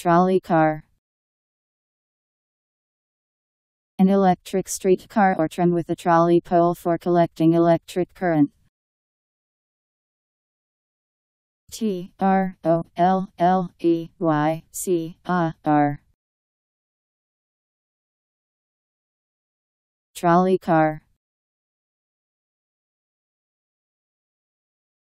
Trolley car. An electric streetcar or tram with a trolley pole for collecting electric current. T R O L L E Y C A R Trolley car